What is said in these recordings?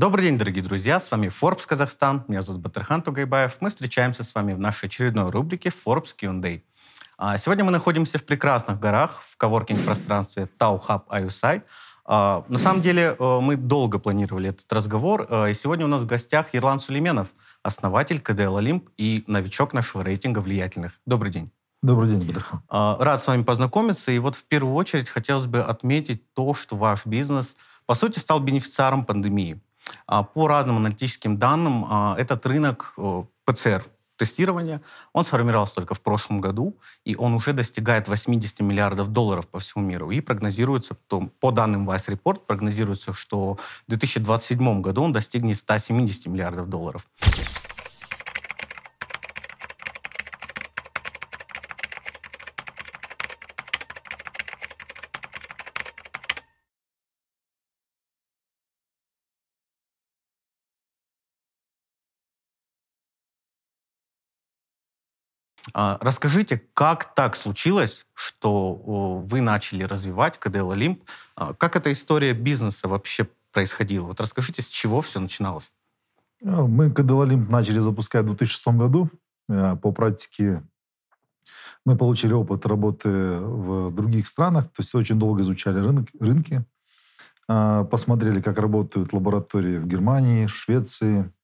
Добрый день, дорогие друзья. С вами Forbes Казахстан. Меня зовут Батырхан Тугайбаев. Мы встречаемся с вами в нашей очередной рубрике Forbes Q&A. А, сегодня мы находимся в прекрасных горах, в коворкинг-пространстве Tau Hub Ayusai. А, на самом деле, э, мы долго планировали этот разговор, э, и сегодня у нас в гостях Ерлан Сулейменов, основатель КДЛ Олимп и новичок нашего рейтинга влиятельных. Добрый день. Добрый день, Батырхан. А, рад с вами познакомиться. И вот в первую очередь хотелось бы отметить то, что ваш бизнес, по сути, стал бенефициаром пандемии. А, по разным аналитическим данным, а, этот рынок э, ПЦР тестирования, он сформировался только в прошлом году, и он уже достигает 80 миллиардов долларов по всему миру. И прогнозируется, по данным Vice Report, прогнозируется, что в 2027 году он достигнет 170 миллиардов долларов. Расскажите, как так случилось, что вы начали развивать КДЛ Олимп? А, как эта история бизнеса вообще происходила? Вот расскажите, с чего все начиналось? А, мы КДЛ Олимп начали запускать в 2006 году. По практике мы получили опыт работы в других странах, то есть очень долго изучали рынок, рынки, посмотрели, как работают лаборатории в Германии, Швеции, а,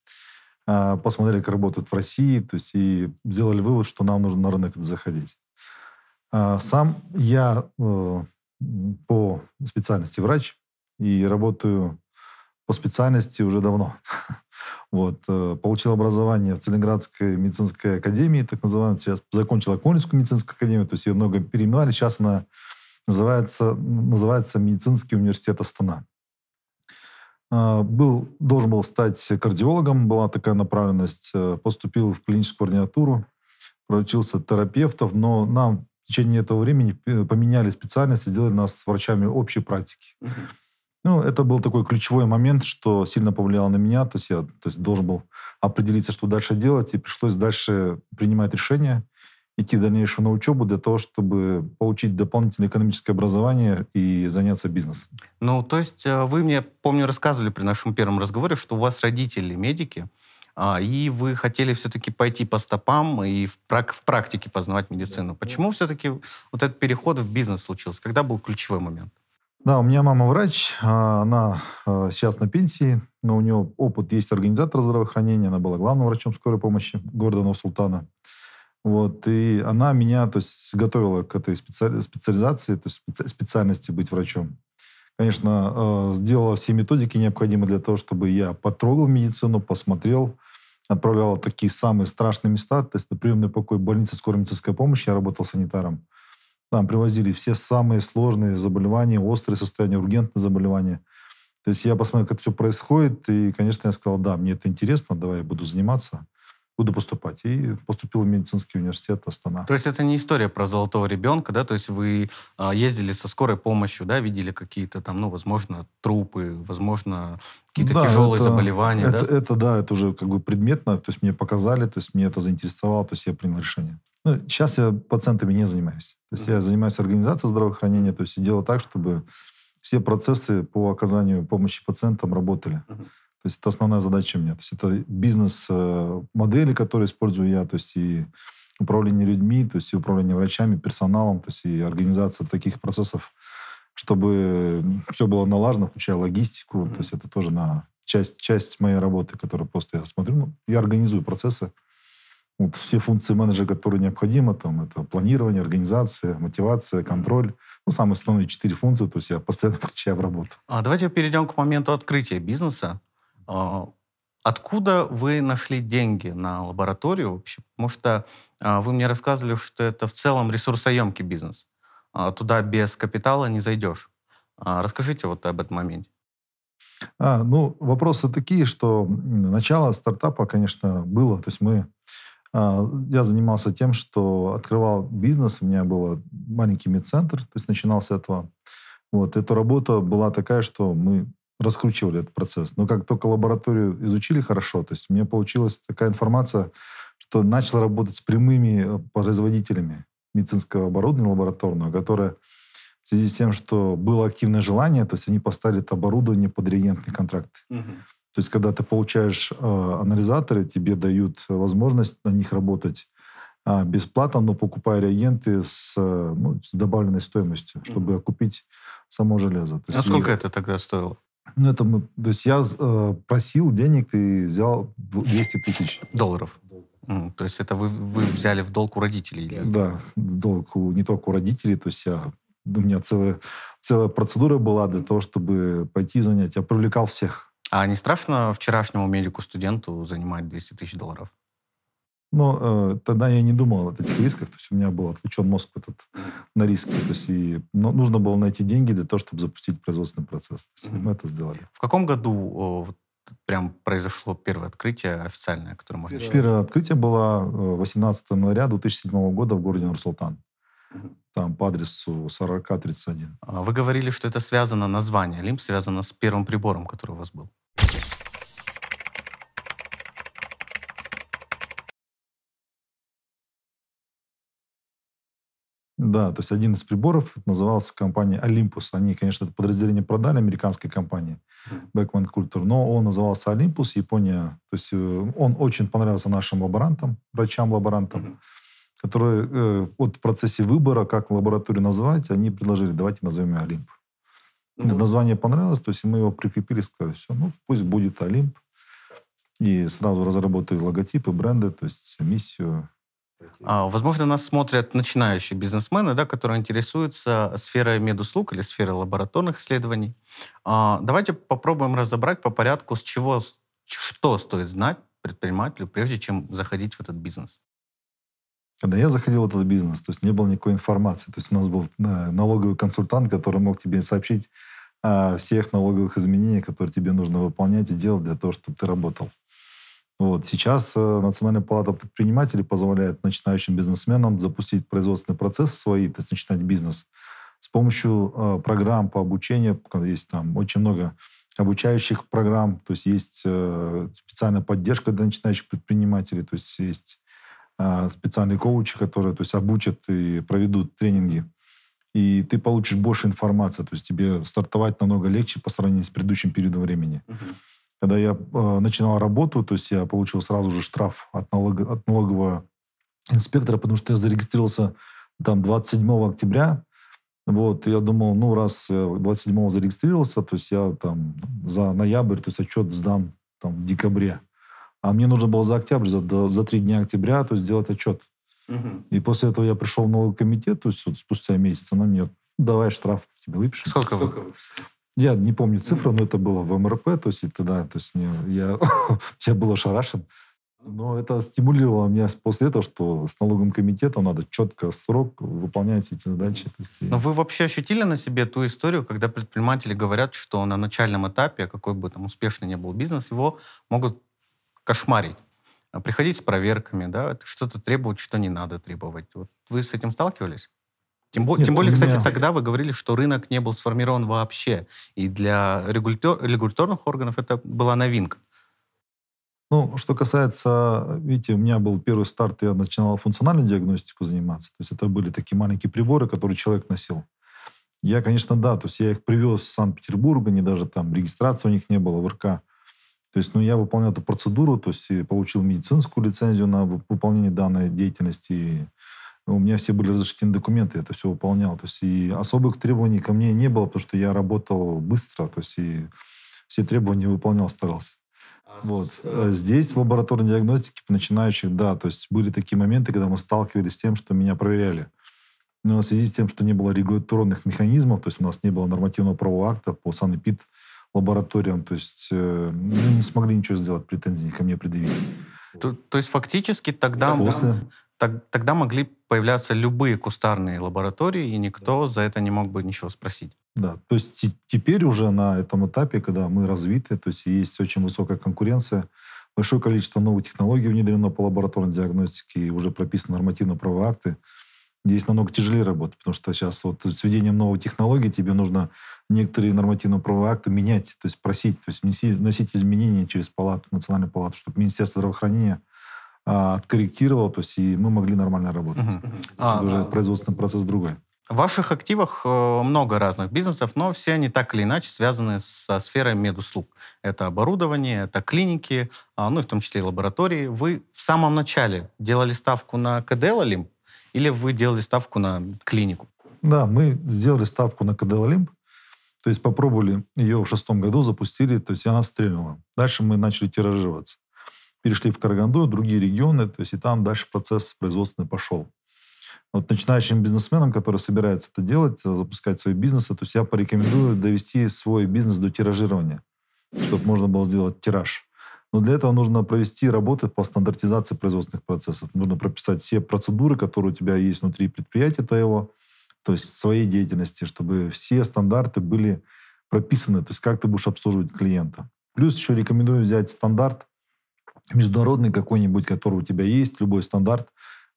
посмотрели, как работают в России, то есть и сделали вывод, что нам нужно на рынок заходить. А, сам я э, по специальности врач и работаю по специальности уже давно. Вот. Э, получил образование в Целинградской медицинской академии, так называемой. Сейчас закончил Окольницкую медицинскую академию, то есть ее много переименовали. Сейчас она называется, называется Медицинский университет Астана. А, был, должен был стать кардиологом, была такая направленность. Э, поступил в клиническую ординатуру, проучился терапевтов, но нам в течение этого времени поменяли специальность и сделали нас врачами общей практики. Угу. Ну, это был такой ключевой момент, что сильно повлияло на меня. То есть я то есть должен был определиться, что дальше делать, и пришлось дальше принимать решения идти дальнейшую на учебу для того, чтобы получить дополнительное экономическое образование и заняться бизнесом. Ну, то есть э, вы мне, помню, рассказывали при нашем первом разговоре, что у вас родители медики, а, и вы хотели все-таки пойти по стопам и в, прак в практике познавать медицину. Почему все-таки вот этот переход в бизнес случился? Когда был ключевой момент? Да, у меня мама врач, а, она а, сейчас на пенсии, но у нее опыт есть организатор здравоохранения, она была главным врачом скорой помощи города Нур-Султана. Вот, и она меня, то есть, готовила к этой специали- специализации, то есть специальности быть врачом. Конечно, э, сделала все методики необходимые для того, чтобы я потрогал медицину, посмотрел, отправляла такие самые страшные места, то есть на приемный покой больницы скорой медицинской помощи, я работал санитаром. Там привозили все самые сложные заболевания, острые состояния, ургентные заболевания. То есть я посмотрел, как это все происходит, и, конечно, я сказал, да, мне это интересно, давай я буду заниматься буду поступать. И поступил в медицинский университет Астана. То есть это не история про золотого ребенка, да? То есть вы а, ездили со скорой помощью, да, видели какие-то там, ну, возможно, трупы, возможно, какие-то да, тяжелые это, заболевания, это, да? Это, да, это уже как бы предметно, то есть мне показали, то есть мне это заинтересовало, то есть я принял решение. Ну, сейчас я пациентами не занимаюсь. То есть mm-hmm. я занимаюсь организацией здравоохранения, то есть делаю так, чтобы все процессы по оказанию помощи пациентам работали. Mm-hmm. То есть это основная задача у меня. То есть это бизнес-модели, которые использую я, то есть и управление людьми, то есть и управление врачами, персоналом, то есть и организация таких процессов, чтобы все было налажено, включая логистику. Mm-hmm. То есть это тоже на часть, часть моей работы, которую просто я смотрю. Ну, я организую процессы. Вот все функции менеджера, которые необходимы, там, это планирование, организация, мотивация, контроль. Ну, самые основные четыре функции, то есть я постоянно включаю в работу. А давайте перейдем к моменту открытия бизнеса. А, откуда вы нашли деньги на лабораторию вообще? Потому что а, вы мне рассказывали, что это в целом ресурсоемкий бизнес. А, туда без капитала не зайдешь. Расскажите вот об этом моменте. А, ну, вопросы такие, что начало стартапа, конечно, было. То есть мы... Я занимался тем, что открывал бизнес. У меня был маленький медцентр, то есть начинал с этого. Вот. Эта работа была такая, что мы раскручивали этот процесс. Но как только лабораторию изучили хорошо, то есть у меня получилась такая информация, что начал работать с прямыми э, производителями медицинского оборудования лабораторного, которое в связи с тем, что было активное желание, то есть они поставили это оборудование под реагентные контракты. Угу. То есть, когда ты получаешь э, анализаторы, тебе дают возможность на них работать э, бесплатно, но покупая реагенты с, э, ну, с добавленной стоимостью, чтобы mm-hmm. окупить само железо. То а сколько и, это тогда стоило? Ну, это мы, то есть я э, просил денег и взял 200 тысяч. Долларов? Mm, то есть это вы, вы взяли в долг у родителей? Или... Да, долг у, не только у родителей, то есть я, у меня целая, целая процедура была для того, чтобы пойти занять. Я привлекал всех. А не страшно вчерашнему медику-студенту занимать 200 тысяч долларов? Но э, тогда я не думал о этих рисках, то есть у меня был отвлечен мозг этот на риски, то есть и но нужно было найти деньги для того, чтобы запустить производственный процесс. То есть mm-hmm. мы это сделали. В каком году э, прям произошло первое открытие официальное, которое можно Первое, первое открытие было 18 января 2007 года в городе Нур-Султан. Там по адресу 4031. А вы говорили, что это связано, название Лимп связано с первым прибором, который у вас был. Да, то есть один из приборов назывался компания Olympus. Они, конечно, это подразделение продали американской компании Beckman Culture, но он назывался Olympus, Япония. То есть э, он очень понравился нашим лаборантам, врачам-лаборантам, которые э, вот в процессе выбора, как лабораторию назвать, они предложили, давайте назовем ее Олимп. Mm-hmm. Название понравилось, то есть мы его прикрепили, сказали, все, ну пусть будет Олимп. И сразу разработали логотипы, бренды, то есть миссию, возможно, нас смотрят начинающие бизнесмены, да, которые интересуются сферой медуслуг или сферой лабораторных исследований. А, давайте попробуем разобрать по порядку, с чего, что стоит знать предпринимателю, прежде чем заходить в этот бизнес. Когда я заходил в этот бизнес, то есть не было никакой информации. То есть у нас был налоговый консультант, который мог тебе сообщить о всех налоговых изменениях, которые тебе нужно выполнять и делать для того, чтобы ты работал. Вот. Сейчас э, Национальная палата предпринимателей позволяет начинающим бизнесменам запустить производственный процесс свои, то есть начинать бизнес с помощью э, программ по обучению. Есть там очень много обучающих программ, то есть есть э, специальная поддержка для начинающих предпринимателей, то есть есть э, специальные коучи, которые то есть, обучат и проведут тренинги. И ты получишь больше информации, то есть тебе стартовать намного легче по сравнению с предыдущим периодом времени. Uh-huh. Когда я э, начинал работу, то есть я получил сразу же штраф от, налог, от налогового инспектора, потому что я зарегистрировался там 27 октября. Вот, я думал, ну, раз 27 зарегистрировался, то есть я там за ноябрь, то есть отчет сдам там в декабре. А мне нужно было за октябрь, за, за три дня октября, то есть сделать отчет. Угу. И после этого я пришел в налоговый комитет, то есть вот спустя месяц она мне, давай штраф тебе выпишем. Сколько вы? Я не помню цифру, но это было в МРП, то есть это, да, то есть мне, я, я был ошарашен. Но это стимулировало меня после этого, что с налоговым комитетом надо четко срок выполнять эти задачи. Но вы вообще ощутили на себе ту историю, когда предприниматели говорят, что на начальном этапе, какой бы там успешный ни был бизнес, его могут кошмарить, приходить с проверками, да, что-то требовать, что не надо требовать. Вот вы с этим сталкивались? Тем, Нет, тем более, меня... кстати, тогда вы говорили, что рынок не был сформирован вообще. И для регулятор, регуляторных органов это была новинка. Ну, что касается, видите, у меня был первый старт, я начинал функциональную диагностику заниматься. То есть это были такие маленькие приборы, которые человек носил. Я, конечно, да, то есть я их привез с Санкт-Петербурга, не даже там регистрации у них не было в РК. То есть, ну, я выполнял эту процедуру, то есть получил медицинскую лицензию на выполнение данной деятельности у меня все были разрешены документы, это все выполнял. То есть и особых требований ко мне не было, потому что я работал быстро, то есть и все требования выполнял, старался. А вот. Э, Здесь в лабораторной диагностике начинающих, да, то есть были такие моменты, когда мы сталкивались с тем, что меня проверяли. Но в связи с тем, что не было регуляторных механизмов, то есть у нас не было нормативного правового акта по санэпид лабораториям, то есть э, мы не смогли ничего сделать, претензий ко мне предъявить. То, то есть фактически тогда, После... так, тогда могли появляться любые кустарные лаборатории, и никто да. за это не мог бы ничего спросить. Да, то есть теперь уже на этом этапе, когда мы развиты, то есть есть очень высокая конкуренция, большое количество новых технологий внедрено по лабораторной диагностике, и уже прописаны нормативно-правовые акты, здесь намного тяжелее работать, потому что сейчас вот с введением новой технологии тебе нужно некоторые нормативно-правовые акты менять, то есть просить, то есть вносить, изменения через палату, национальную палату, чтобы Министерство здравоохранения откорректировал, то есть и мы могли нормально работать. Угу. А, уже а, производственный процесс другой. В ваших активах э, много разных бизнесов, но все они так или иначе связаны со сферой медуслуг. Это оборудование, это клиники, а, ну и в том числе и лаборатории. Вы в самом начале делали ставку на КДЛ Олимп или вы делали ставку на клинику? Да, мы сделали ставку на КДЛ Олимп. То есть попробовали ее в шестом году, запустили, то есть она стрельнула. Дальше мы начали тиражироваться. Перешли в Караганду, другие регионы, то есть и там дальше процесс производственный пошел. Вот начинающим бизнесменам, которые собираются это делать, запускать свои бизнесы, то есть я порекомендую довести свой бизнес до тиражирования, чтобы можно было сделать тираж. Но для этого нужно провести работы по стандартизации производственных процессов. Нужно прописать все процедуры, которые у тебя есть внутри предприятия твоего, то есть своей деятельности, чтобы все стандарты были прописаны, то есть как ты будешь обслуживать клиента. Плюс еще рекомендую взять стандарт международный какой-нибудь, который у тебя есть, любой стандарт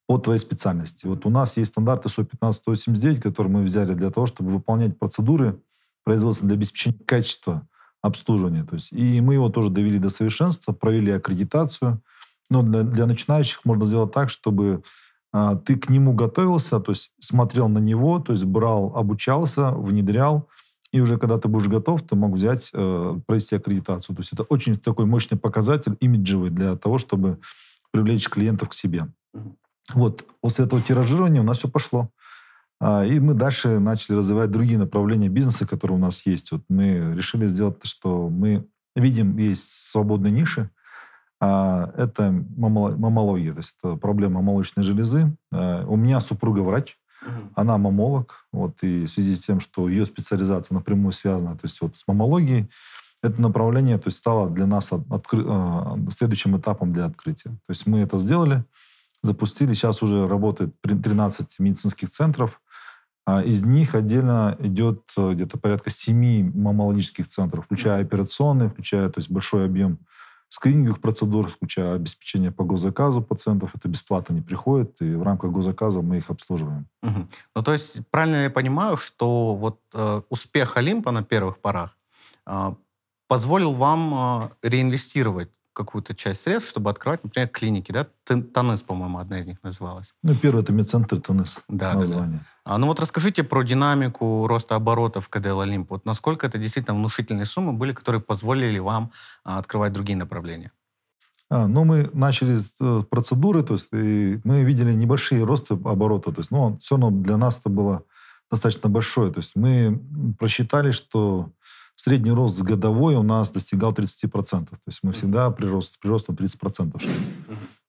по твоей специальности. Вот у нас есть стандарт ISO 15179, который мы взяли для того, чтобы выполнять процедуры производственные для обеспечения качества обслуживания. То есть, и мы его тоже довели до совершенства, провели аккредитацию. Но для, для начинающих можно сделать так, чтобы а, ты к нему готовился, то есть смотрел на него, то есть брал, обучался, внедрял, и уже когда ты будешь готов, ты мог взять, э, провести аккредитацию. То есть это очень такой мощный показатель имиджевый для того, чтобы привлечь клиентов к себе. Вот после этого тиражирования у нас все пошло. А, и мы дальше начали развивать другие направления бизнеса, которые у нас есть. Вот мы решили сделать, что мы видим, есть свободные ниши, а, это мамология, то есть это проблема молочной железы. А, у меня супруга врач, она мамолог, вот, и в связи с тем, что ее специализация напрямую связана то есть вот с мамологией, это направление то есть, стало для нас откры... А, следующим этапом для открытия. То есть мы это сделали, запустили, сейчас уже работает 13 медицинских центров, из них отдельно идет э, где-то порядка 7 мамологических центров, включая операционные, включая то есть, большой объем скрининговых процедур, включая обеспечение по госзаказу пациентов. Это бесплатно не приходит, и в рамках госзаказа мы их обслуживаем. Угу. Ну, то есть, правильно я понимаю, что вот э, успех Олимпа на первых порах э, позволил вам э, реинвестировать какую-то часть средств, чтобы открывать, например, клиники, да? Таныс, по-моему, одна из них называлась. Ну, первый это медцентр Таныс, да, название. Да, да. А, ну вот расскажите про динамику роста оборотов КДЛ Олимп. Вот насколько это действительно внушительные суммы были, которые позволили вам а, открывать другие направления? А, ну, мы начали с э, процедуры, то есть и мы видели небольшие росты оборота, то есть, ну, все равно для нас это было достаточно большое. То есть мы просчитали, что средний рост годовой у нас достигал 30%. То есть мы всегда прирост, приростом 30% шли.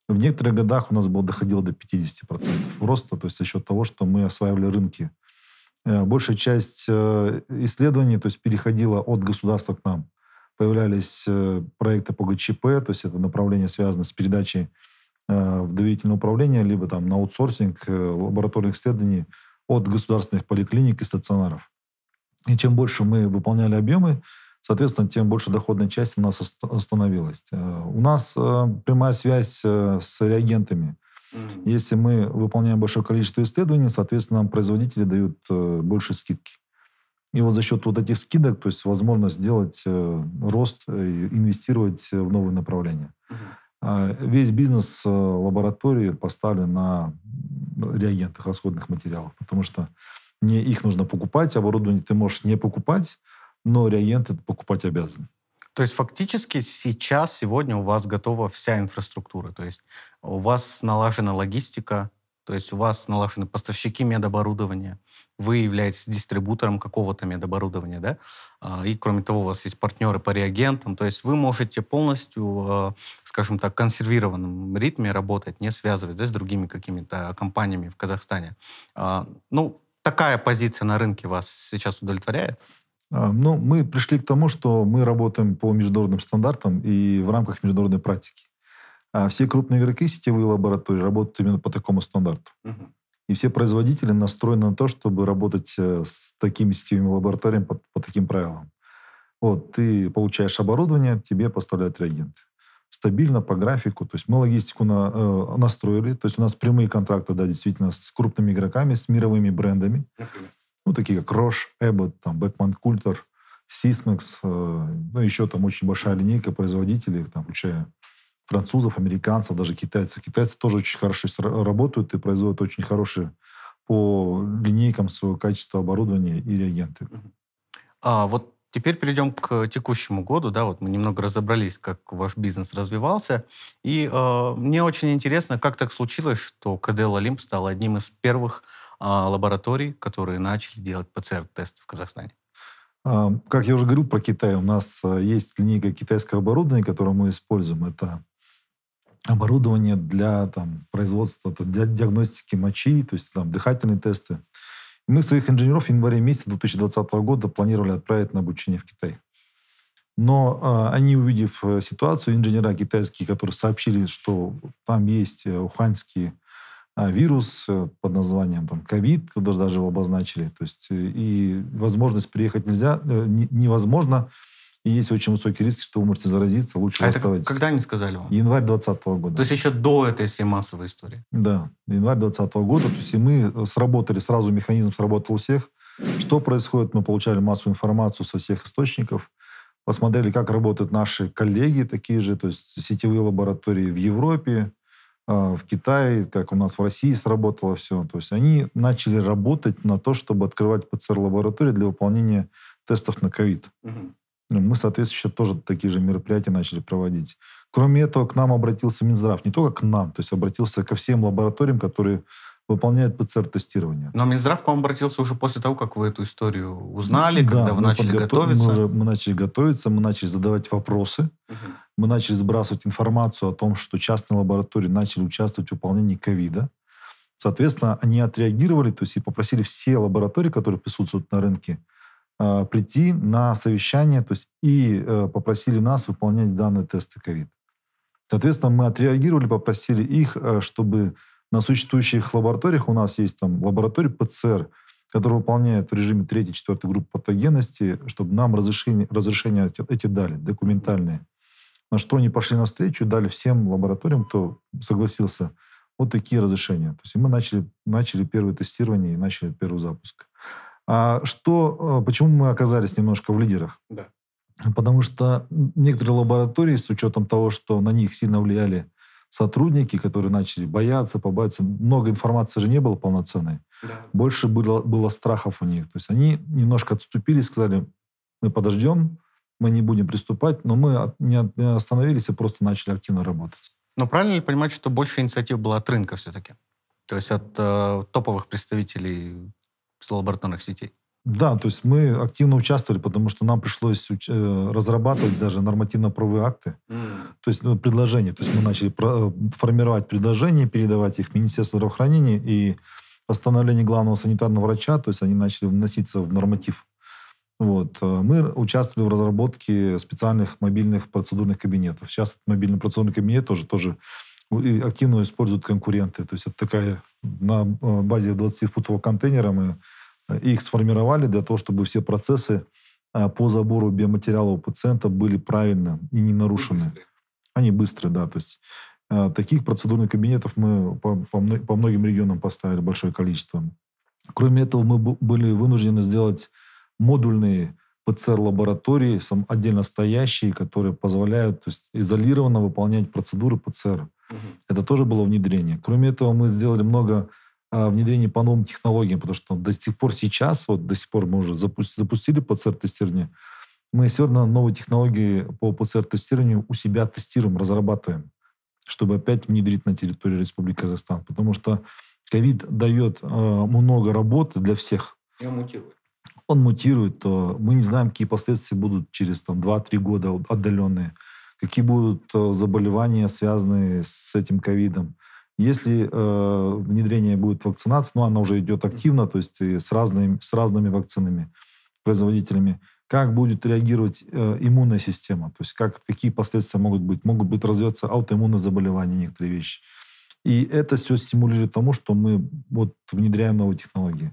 В некоторых годах у нас было, доходило до 50% роста, то есть за счет того, что мы осваивали рынки. Э, большая часть э, исследований то есть переходила от государства к нам. Появлялись э, проекты по ГЧП, то есть это направление связано с передачей в доверительное управление, либо там на аутсорсинг лабораторных исследований от государственных поликлиник и стационаров. И чем больше мы выполняли объемы, соответственно, тем больше доходной части у нас становилось. Э, у нас э, прямая связь э, с реагентами. Если мы выполняем большое количество исследований, соответственно, нам производители дают больше скидки. И вот за счет вот этих скидок, то есть возможность сделать рост, инвестировать в новые направления. А весь бизнес лаборатории поставлен на реагентах, расходных материалах, потому что не их нужно покупать, оборудование ты можешь не покупать, но реагенты покупать обязан. То есть фактически сейчас, сегодня у вас готова вся инфраструктура. То есть у вас налажена логистика, то есть у вас налажены поставщики медоборудования, вы являетесь дистрибутором какого-то медоборудования, да? А, и кроме того, у вас есть партнеры по реагентам, то есть вы можете полностью, а, скажем так, консервированном ритме работать, не связывать да, с другими какими-то компаниями в Казахстане. А, ну, такая позиция на рынке вас сейчас удовлетворяет? А, ну, мы пришли к тому, что мы работаем по международным стандартам и в рамках международной практики. А все крупные игроки сетевые лаборатории работают именно по такому стандарту. Угу. И все производители настроены на то, чтобы работать э, с такими сетевыми лабораториями по, по таким правилам. Вот, ты получаешь оборудование, тебе поставляют реагенты стабильно по графику. То есть мы логистику на, э, настроили. То есть у нас прямые контракты, да, действительно, с крупными игроками, с мировыми брендами. Например? Ну, такие как Roche, Abbott, там, Beckman Coulter, Sysmex. Э, ну, еще там очень большая линейка производителей, там, включая французов, американцев, даже китайцев. Китайцы тоже очень хорошо работают и производят очень хорошие по линейкам своего качества оборудования и реагенты. А вот теперь перейдем к текущему году. Да, вот мы немного разобрались, как ваш бизнес развивался. И э, мне очень интересно, как так случилось, что КДЛ Олимп стал одним из первых э, лабораторий, которые начали делать ПЦР-тесты в Казахстане. А, как я уже говорил про Китай, у нас э, есть линейка китайского оборудования, которое мы используем. Это оборудование для там, производства, для диагностики мочи, то есть там, дыхательные тесты. Мы своих инженеров в январе месяце 2020 года планировали отправить на обучение в Китай. Но э, они, увидев э, ситуацию, инженера китайские, которые сообщили, что там есть э, уханьский э, вирус э, под названием там ковид, даже его обозначили, то есть э, и возможность приехать нельзя, э, не, невозможно, и есть очень высокий риск, что вы можете заразиться, лучше а это оставайтесь. когда они сказали вам? Январь 2020 года. То есть еще до этой всей массовой истории? Да, январь 2020 года. То есть и мы сработали, сразу механизм сработал у всех. Что происходит? Мы получали массу информацию со всех источников, посмотрели, как работают наши коллеги, такие же, то есть сетевые лаборатории в Европе, а, в Китае, как у нас в России сработало все. То есть они начали работать на то, чтобы открывать ПЦР-лаборатории для выполнения тестов на ковид. Угу. Ну, мы, соответственно, тоже такие же мероприятия начали проводить. Кроме этого, к нам обратился Минздрав. Не только к нам, то есть обратился ко всем лабораториям, которые выполняют ПЦР-тестирование. Но Минздрав к вам обратился уже после того, как вы эту историю узнали, да, когда вы начали подготов... готовиться? Мы, уже, мы начали готовиться, мы начали задавать вопросы, угу. мы начали сбрасывать информацию о том, что частные лаборатории начали участвовать в выполнении ковида. Соответственно, они отреагировали, то есть и попросили все лаборатории, которые присутствуют на рынке, Э, прийти на совещание то есть, и э, попросили нас выполнять данные тесты ковид. Соответственно, мы отреагировали, попросили их, э, чтобы на существующих лабораториях, у нас есть там лаборатория ПЦР, которая выполняет в режиме 3-4 группы патогенности, чтобы нам разрешение, разрешение эти, дали, документальные. На что они пошли навстречу, дали всем лабораториям, кто согласился, вот такие разрешения. То есть мы начали, начали первое тестирование и начали первый запуск. А что, э, почему мы оказались немножко в лидерах? Да. Потому что некоторые лаборатории, с учетом того, что на них сильно влияли сотрудники, которые начали бояться, побояться, много информации же не было полноценной. Да. Больше было, было страхов у них. То есть они немножко отступили сказали, мы подождем, мы не будем приступать, но мы не остановились и просто начали активно работать. Но правильно ли понимать, что больше инициатив была от рынка все-таки? То есть от э, топовых представителей лабораторных сетей? Да, то есть мы активно участвовали, потому что нам пришлось э, разрабатывать даже нормативно-правовые акты, mm. то есть ну, предложения. То есть мы начали про- формировать предложения, передавать их в Министерство здравоохранения и постановление главного санитарного врача, то есть они начали вноситься в норматив. Вот. Э, мы участвовали в разработке специальных мобильных процедурных кабинетов. Сейчас мобильный процедурный кабинет тоже, тоже активно используют конкуренты. То есть это такая на э, базе 20-футового контейнера мы э, их сформировали для того, чтобы все процессы э, по забору биоматериала у пациента были правильно и не нарушены. Быстрые. Они быстрые, да. То есть таких процедурных кабинетов мы по, по, по многим регионам поставили большое количество. Кроме этого, мы были вынуждены сделать модульные ПЦР-лаборатории, отдельно стоящие, которые позволяют то есть, изолированно выполнять процедуры ПЦР. Угу. Это тоже было внедрение. Кроме этого, мы сделали много а, внедрений по новым технологиям, потому что до сих пор сейчас, вот до сих пор мы уже запустили, ПЦР-тестирование, мы все равно новые технологии по ПЦР-тестированию у себя тестируем, разрабатываем, чтобы опять внедрить на территории Республики Казахстан. Потому что ковид дает э, много работы для всех. И он мутирует. Он мутирует, то мы не знаем, какие последствия будут через там, 2-3 года отдаленные какие будут э, заболевания, связанные с этим ковидом. Если э, внедрение будет вакцинации, ну, она уже идет активно, то есть с разными, с разными вакцинами, производителями, как будет реагировать э, иммунная система, то есть как, какие последствия могут быть. Могут быть развиваться аутоиммунные заболевания, некоторые вещи. И это все стимулирует тому, что мы вот внедряем новые технологии.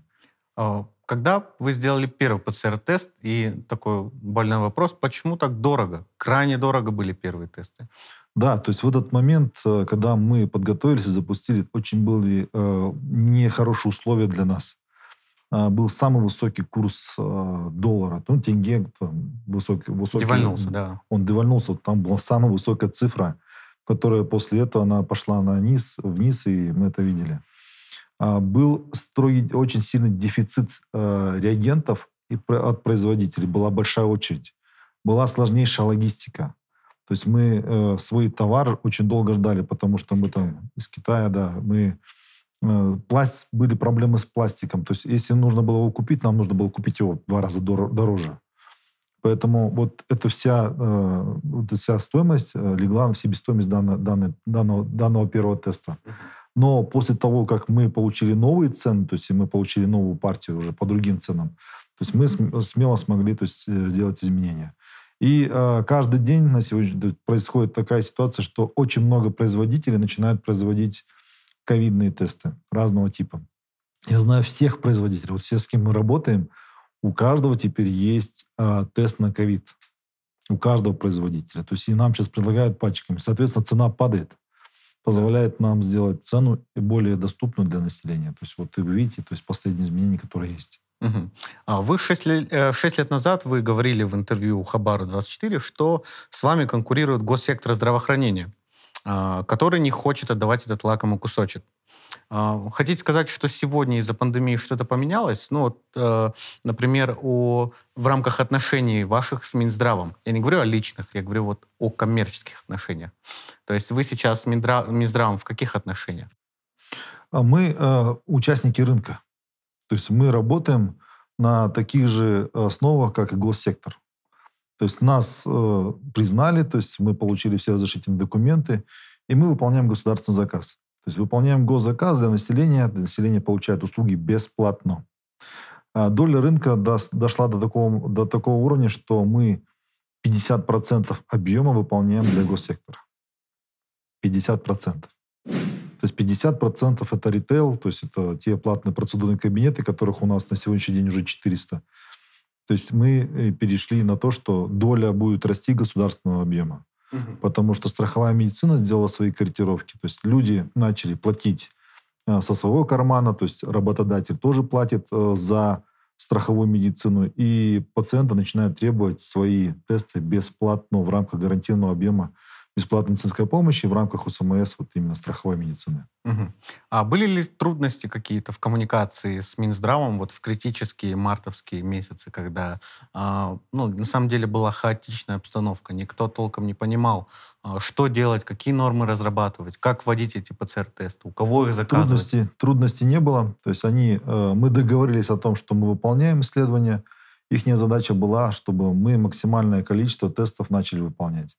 Когда вы сделали первый ПЦР-тест, и такой больной вопрос, почему так дорого? Крайне дорого были первые тесты. Да, то есть в этот момент, э, когда мы подготовились и запустили, очень были э, нехорошие условия для нас. Э, был самый высокий курс э, доллара. Ну, тенге там, высокий, высокий. Девальнулся, да. Он девальнулся. Там была самая высокая цифра, которая после этого она пошла на низ, вниз, и мы это видели. А, был строгий, очень сильный дефицит э, реагентов и от производителей. Была большая очередь. Была сложнейшая логистика. То есть мы э, свой товар очень долго ждали, потому что мы там из Китая, да, мы э, пласт, были проблемы с пластиком. То есть если нужно было его купить, нам нужно было купить его в два раза дороже. Поэтому вот эта вся, э, вот эта вся стоимость э, легла в себестоимость данного, данного, данного, данного первого теста. Но после того, как мы получили новые цены, то есть мы получили новую партию уже по другим ценам, то есть мы смело смогли то есть, э, сделать изменения. И э, каждый день на сегодня происходит такая ситуация, что очень много производителей начинают производить ковидные тесты разного типа. Я знаю всех производителей, вот все, с кем мы работаем, у каждого теперь есть э, тест на ковид. У каждого производителя. То есть и нам сейчас предлагают пачками. Соответственно, цена падает. Позволяет нам сделать цену более доступную для населения. То есть вот вы видите, то есть последние изменения, которые есть. А вы 6 лет, 6 лет назад вы говорили в интервью Хабара 24, что с вами конкурирует госсектор здравоохранения, а, который не хочет отдавать этот лакомый кусочек. А, хотите сказать, что сегодня из-за пандемии что-то поменялось? Ну, вот, э, например, о, в рамках отношений ваших с Минздравом. Я не говорю о личных, я говорю вот о коммерческих отношениях. То есть вы сейчас с Минздравом в каких отношениях? Мы э, участники рынка. То есть мы работаем на таких же основах, как и госсектор. То есть нас э, признали, то есть мы получили все разрешительные документы, и мы выполняем государственный заказ. То есть выполняем госзаказ для населения, для населения получает услуги бесплатно. А доля рынка дошла до такого, до такого уровня, что мы 50% объема выполняем для госсектора. 50%. То есть 50% это ритейл, то есть это те платные процедурные кабинеты, которых у нас на сегодняшний день уже 400. То есть мы э, перешли на то, что доля будет расти государственного объема. Угу. Потому что страховая медицина сделала свои корректировки. То есть люди начали платить э, со своего кармана, то есть работодатель тоже платит э, за страховую медицину, и пациенты начинают требовать свои тесты бесплатно в рамках гарантийного объема бесплатной медицинской помощи в рамках УСМС, вот именно страховой медицины. Угу. А были ли трудности какие-то в коммуникации с Минздравом вот в критические мартовские месяцы, когда, а, ну, на самом деле была хаотичная обстановка, никто толком не понимал, а, что делать, какие нормы разрабатывать, как вводить эти ПЦР-тесты, у кого их заказывать? Трудностей, трудностей не было. То есть они, э, мы договорились о том, что мы выполняем исследования. Их задача была, чтобы мы максимальное количество тестов начали выполнять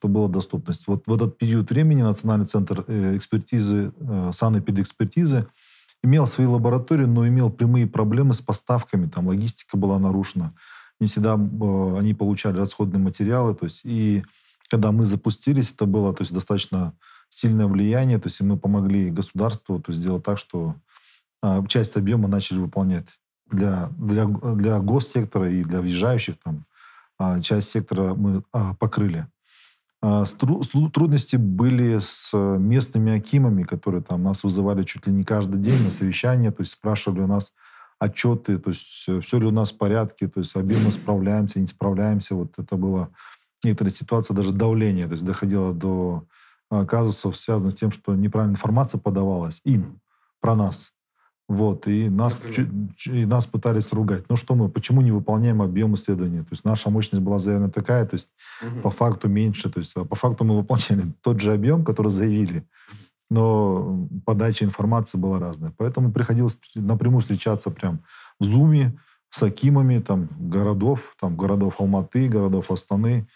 чтобы была доступность. Вот в этот период времени Национальный центр э, экспертизы, э, санэпидэкспертизы имел свои лаборатории, но имел прямые проблемы с поставками, там логистика была нарушена. Не всегда э, они получали расходные материалы, то есть и когда мы запустились, это было то есть, достаточно сильное влияние, то есть мы помогли государству то есть, сделать так, что а, часть объема начали выполнять для, для, для госсектора и для въезжающих там а, часть сектора мы а, покрыли. А, трудности были с местными акимами, которые там нас вызывали чуть ли не каждый день на совещание, то есть спрашивали у нас отчеты, то есть э, все ли у нас в порядке, то есть объемы справляемся, не справляемся. Вот это было некоторая ситуация, даже давление, то есть доходило до а, казусов, связанных с тем, что неправильная информация подавалась им про нас. Вот, и нас, и нас пытались ругать. Ну что мы, почему не выполняем объем исследования? То есть наша мощность была заявлена такая, то есть угу. по факту меньше. То есть а по факту мы выполняли тот же объем, который заявили, но подача информации была разная. Поэтому приходилось напрямую встречаться прям в зуме с акимами там, городов, там, городов Алматы, городов Астаны,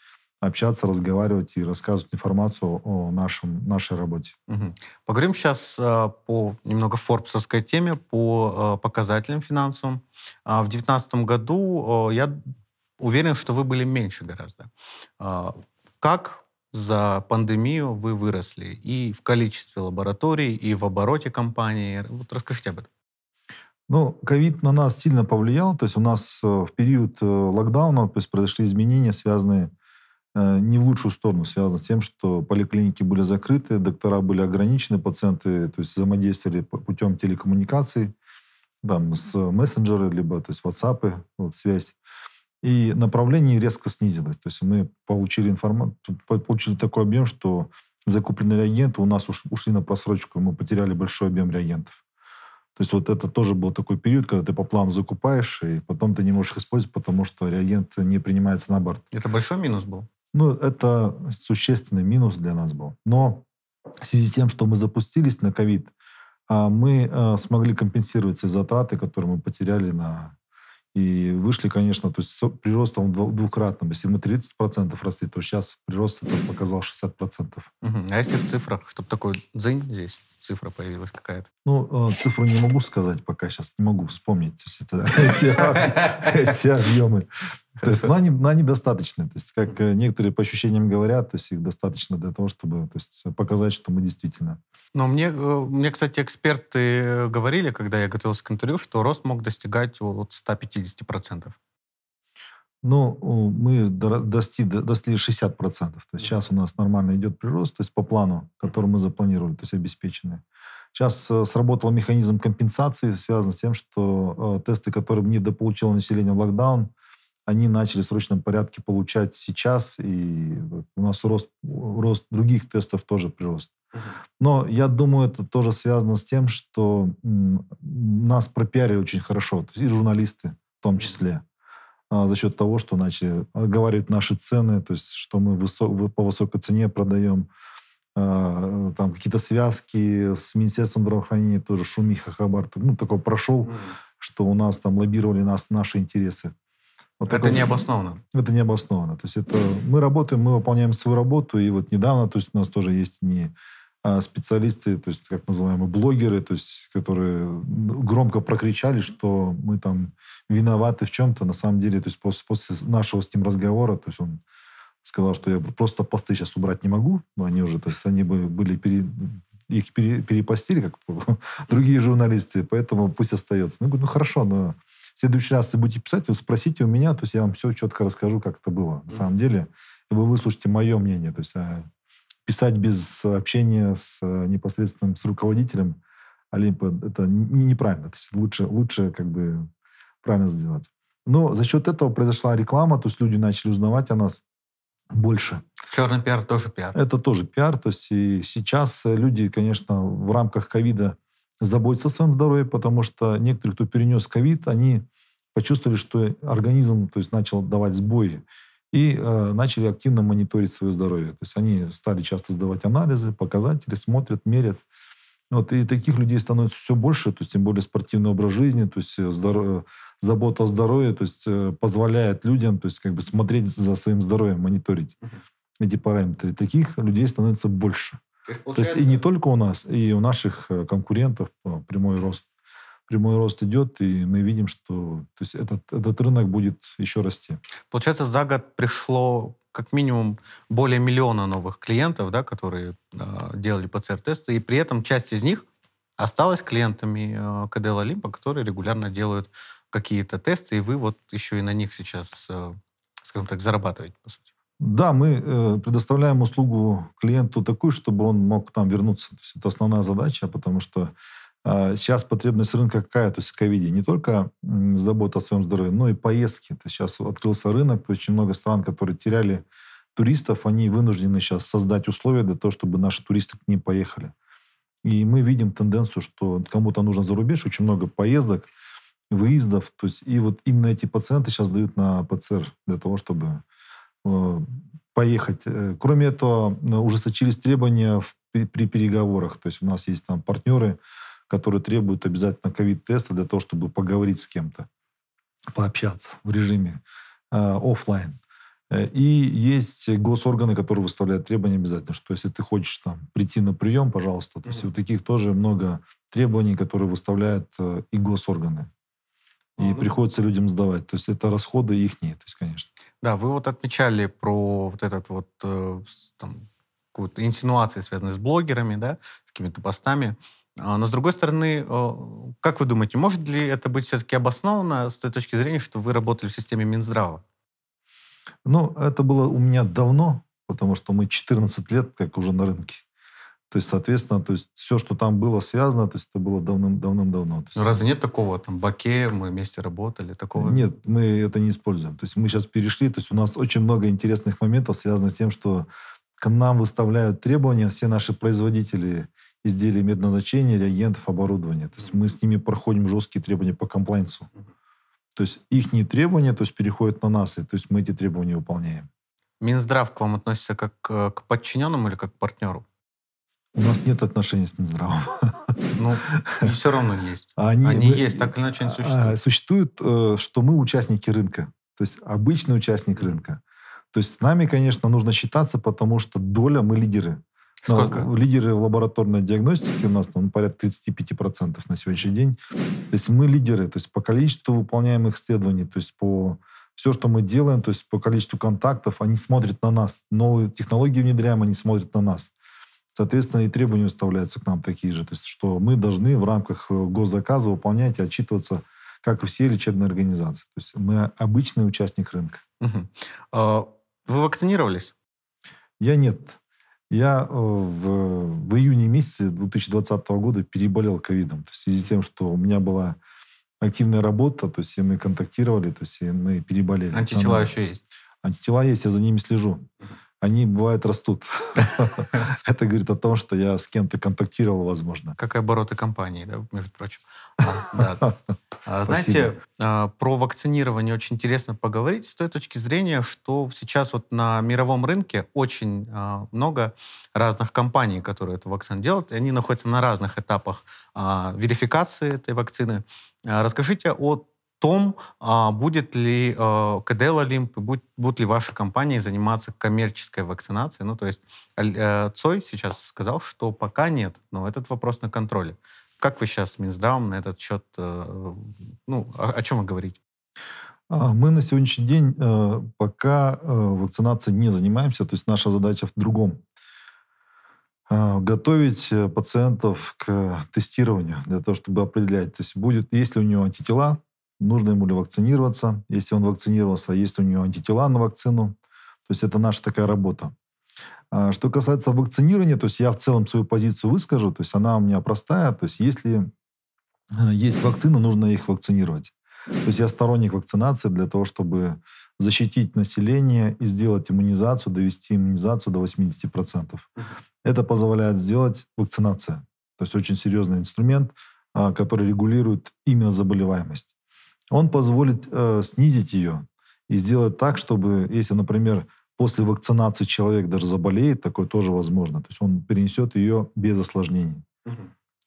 общаться, разговаривать и рассказывать информацию о нашем, нашей работе. Угу. Поговорим сейчас э, по немного форбсовской теме, по э, показателям финансовым. Э, в 2019 году э, я уверен, что вы были меньше гораздо. Э, как за пандемию вы выросли и в количестве лабораторий, и в обороте компании? Вот расскажите об этом. Ну, ковид на нас сильно повлиял. То есть у нас э, в период э, локдауна то есть произошли изменения, связанные Э, не в лучшую сторону связано с тем, что поликлиники были закрыты, доктора были ограничены, пациенты то есть, взаимодействовали путем телекоммуникаций, там, с мессенджеры, либо то есть, WhatsApp, вот, связь. И направление резко снизилось. То есть мы получили, информацию, получили такой объем, что закупленные реагенты у нас ушли на просрочку, мы потеряли большой объем реагентов. То есть вот это тоже был такой период, когда ты по плану закупаешь, и потом ты не можешь их использовать, потому что реагент не принимается на борт. Это большой минус был? Ну, это существенный минус для нас был. Но в связи с тем, что мы запустились на ковид, а, мы а, смогли компенсировать все затраты, которые мы потеряли на и вышли, конечно, то есть прирост он двукратным. Если мы 30% росли, то сейчас прирост это показал 60%. Угу. А если в цифрах, чтобы такой дзынь здесь, цифра появилась какая-то? Ну, э, цифру не могу сказать пока сейчас, не могу вспомнить. То есть это, эти, эти объемы. То есть, но они, но они достаточны. То есть, как э, некоторые по ощущениям говорят, то есть их достаточно для того, чтобы то есть, показать, что мы действительно. Но мне, э, мне, кстати, эксперты говорили, когда я готовился к интервью, что рост мог достигать от 150%. Ну, мы достигли, достигли 60%. То есть сейчас у нас нормально идет прирост, то есть по плану, который мы запланировали, то есть обеспеченный. Сейчас э, сработал механизм компенсации, связан с тем, что тесты, которые не дополучило население в локдаун, они начали в срочном порядке получать сейчас, и у нас рост, рост других тестов тоже прирост. Но я думаю, это тоже связано с тем, что нас пропиарили очень хорошо, то есть и журналисты в том числе, а, за счет того, что начали говорить наши цены, то есть что мы высок, по высокой цене продаем, а, там какие-то связки с Министерством здравоохранения, тоже шумиха хабар, ну, такой прошел, что у нас там лоббировали нас, наши интересы. Вот это не обосновано. Это не обосновано. То есть это мы работаем, мы выполняем свою работу, и вот недавно, то есть у нас тоже есть не а, специалисты, то есть как называемые блогеры, то есть которые громко прокричали, что мы там виноваты в чем-то. На самом деле, то есть после, после нашего с ним разговора, то есть он сказал, что я просто посты сейчас убрать не могу, но они уже, то есть они бы были пере, их пере, перепостили, как другие журналисты, поэтому пусть остается. Ну, я говорю, ну хорошо, но следующий раз, если будете писать, вы спросите у меня, то есть я вам все четко расскажу, как это было. На самом деле, вы выслушаете мое мнение. То есть а, писать без общения с а, непосредственным с руководителем Олимпа, это неправильно. То есть лучше, лучше как бы правильно сделать. Но за счет этого произошла реклама, то есть люди начали узнавать о нас больше. Черный пиар тоже пиар. Это тоже пиар. То есть и сейчас люди, конечно, в рамках ковида заботиться о своем здоровье, потому что некоторые, кто перенес ковид, они почувствовали, что организм то есть, начал давать сбои и э, начали активно мониторить свое здоровье. То есть они стали часто сдавать анализы, показатели, смотрят, мерят. Вот, и таких людей становится все больше, то есть тем более спортивный образ жизни, то есть здоров... забота о здоровье, то есть э, позволяет людям то есть, как бы смотреть за своим здоровьем, мониторить эти параметры. Таких людей становится больше. То есть и не только у нас, и у наших э, конкурентов прямой рост. Прямой рост идет, и мы видим, что то есть этот, этот рынок будет еще расти. Получается, за год пришло как минимум более миллиона новых клиентов, да, которые э, делали ПЦР-тесты, и при этом часть из них осталась клиентами э, КДЛ Олимпа, которые регулярно делают какие-то тесты, и вы вот еще и на них сейчас, э, скажем так, зарабатываете, по сути. Да, мы э, предоставляем услугу клиенту такую, чтобы он мог к нам вернуться. То есть это основная задача, потому что э, сейчас потребность рынка какая? То есть в ковиде не только э, забота о своем здоровье, но и поездки. То есть сейчас открылся рынок, очень много стран, которые теряли туристов, они вынуждены сейчас создать условия для того, чтобы наши туристы к ним поехали. И мы видим тенденцию, что кому-то нужно за рубеж, очень много поездок, выездов. То есть, и вот именно эти пациенты сейчас дают на ПЦР для того, чтобы поехать. Э, кроме этого, э, ужесточились требования в, при переговорах. То есть у нас есть там партнеры, которые требуют обязательно ковид-теста для того, чтобы поговорить с кем-то, пообщаться в режиме э, офлайн. И есть госорганы, которые выставляют требования обязательно, что если ты хочешь там прийти на прием, пожалуйста. То есть mm-hmm. вот таких тоже много требований, которые выставляют и госорганы. И mm-hmm. приходится людям сдавать. То есть это расходы их, то есть, конечно. Да, вы вот отмечали про вот этот вот э, там, какую-то инсинуации, связанные с блогерами, да, с какими-то постами. А, но, с другой стороны, э, как вы думаете, может ли это быть все-таки обосновано с той точки зрения, что вы работали в системе Минздрава? Ну, это было у меня давно, потому что мы 14 лет как уже на рынке. То есть, соответственно, то есть все, что там было связано, то есть это было давным-давным-давно. Есть... Ну, разве нет такого, там, Баке, мы вместе работали, такого? Нет, мы это не используем. То есть мы сейчас перешли, то есть у нас очень много интересных моментов, связанных с тем, что к нам выставляют требования все наши производители изделий медназначения, реагентов, оборудования. То есть мы с ними проходим жесткие требования по комплайнсу. То есть их требования то есть, переходят на нас, и то есть мы эти требования выполняем. Минздрав к вам относится как э, к подчиненному или как к партнеру? У нас нет отношений с Минздравом. Ну, все равно есть. Они, они мы, есть, так или иначе они а, существуют. Существует, э, что мы участники рынка. То есть обычный участник рынка. То есть с нами, конечно, нужно считаться, потому что доля, мы лидеры. Сколько? Но лидеры в лабораторной диагностике у нас там, порядка 35% на сегодняшний день. То есть мы лидеры, то есть по количеству выполняемых исследований, то есть по все, что мы делаем, то есть по количеству контактов, они смотрят на нас. Новые технологии внедряем, они смотрят на нас. Соответственно, и требования выставляются к нам такие же. То есть, что мы должны в рамках э, госзаказа выполнять и отчитываться, как и все лечебные организации. То есть мы обычный участник рынка. Угу. Вы вакцинировались? Я нет. Я э, в, в июне месяце 2020 года переболел ковидом. То есть в связи с тем, что у меня была активная работа, то есть мы контактировали, то есть мы переболели. Антитела еще есть? Антитела есть, я за ними слежу они, бывает, растут. Это говорит о том, что я с кем-то контактировал, возможно. Как и обороты компании, да, между прочим. А, а, знаете, а, про вакцинирование очень интересно поговорить с той точки зрения, что сейчас вот на мировом рынке очень много разных компаний, которые эту вакцину делают, и они находятся на разных этапах верификации этой вакцины. Расскажите о том, а, будет ли а, КДЛ Олимп, будут ли ваши компании заниматься коммерческой вакцинацией. Ну, то есть э, Цой сейчас сказал, что пока нет, но этот вопрос на контроле. Как вы сейчас с Минздравом на этот счет, э, ну, о, чем вы говорите? А, мы на сегодняшний день э, пока вакцинацией не занимаемся, то есть наша задача в другом. Готовить пациентов к тестированию для того, чтобы определять, то есть будет, есть ли у него антитела, нужно ему ли вакцинироваться, если он вакцинировался, есть ли у него антитела на вакцину. То есть это наша такая работа. А что касается вакцинирования, то есть я в целом свою позицию выскажу, то есть она у меня простая, то есть если э, есть вакцина, нужно их вакцинировать. То есть я сторонник вакцинации для того, чтобы защитить население и сделать иммунизацию, довести иммунизацию до 80%. Это позволяет сделать вакцинация. То есть очень серьезный инструмент, а, который регулирует именно заболеваемость он позволит э, снизить ее и сделать так, чтобы, если, например, после вакцинации человек даже заболеет, такое тоже возможно. То есть он перенесет ее без осложнений. Угу.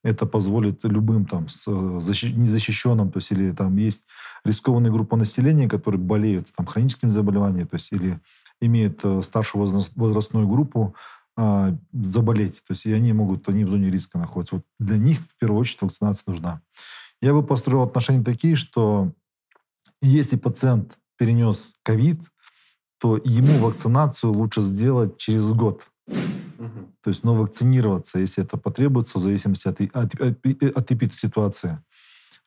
Это позволит любым там с, защи, незащищенным, то есть или там есть рискованная группа населения, которые болеют там хроническим заболеванием, то есть или имеют э, старшую возрастную группу, э, заболеть. То есть и они могут, они в зоне риска находятся. Вот для них в первую очередь вакцинация нужна. Я бы построил отношения такие, что если пациент перенес ковид, то ему вакцинацию лучше сделать через год. Угу. То есть, но вакцинироваться, если это потребуется, в зависимости от, от, от, от эпидситуации.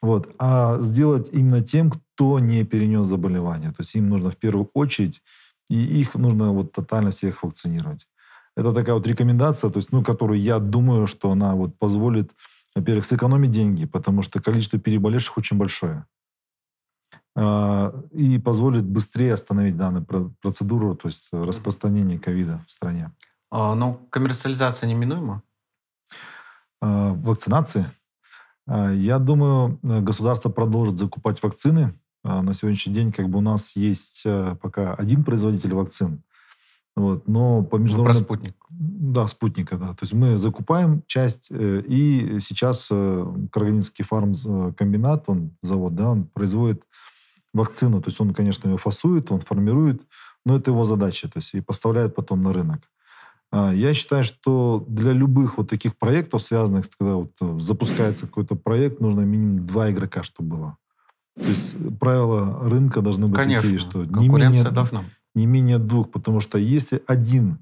Вот. А сделать именно тем, кто не перенес заболевание. То есть им нужно в первую очередь, и их нужно вот тотально всех вакцинировать. Это такая вот рекомендация, то есть, ну, которую я думаю, что она вот позволит во-первых, сэкономить деньги, потому что количество переболевших очень большое. А, и позволит быстрее остановить данную процедуру, то есть распространение ковида в стране. А, но коммерциализация неминуема? А, вакцинации? Я думаю, государство продолжит закупать вакцины. На сегодняшний день как бы у нас есть э, пока один производитель вакцин. Вот, но по международному... Про спутник. Да, спутника, да. То есть мы закупаем часть, э, и сейчас э, Карагандинский фармкомбинат, он завод, да, он производит вакцину. То есть он, конечно, ее фасует, он формирует, но это его задача, то есть и поставляет потом на рынок. А, я считаю, что для любых вот таких проектов, связанных, когда вот э, запускается какой-то проект, нужно минимум два игрока, чтобы было. То есть правила рынка должны быть Конечно, такие, что не менее, должна не менее двух, потому что если один